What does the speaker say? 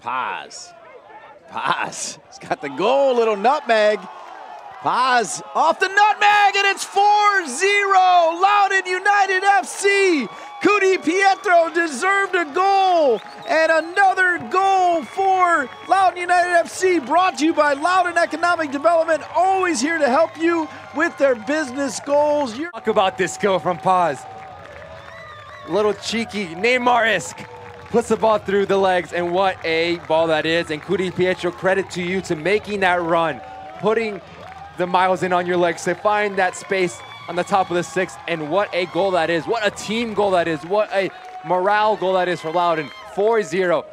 Paz. Paz. He's got the goal, little nutmeg. Paz off the nutmeg, and it's 4 0. Loudoun United FC. Ku-Dipietro deserved a goal, and another goal for Loudoun United FC. Brought to you by Loudoun Economic Development, always here to help you with their business goals. You're- Talk about this goal from Paz. Little cheeky Neymar-esque. Puts the ball through the legs, and what a ball that is. And Ku-Dipietro, credit to you to making that run, putting the miles in on your legs to find that space on the top of the six. And what a goal that is. What a team goal that is. What a morale goal that is for Loudoun. 4-0.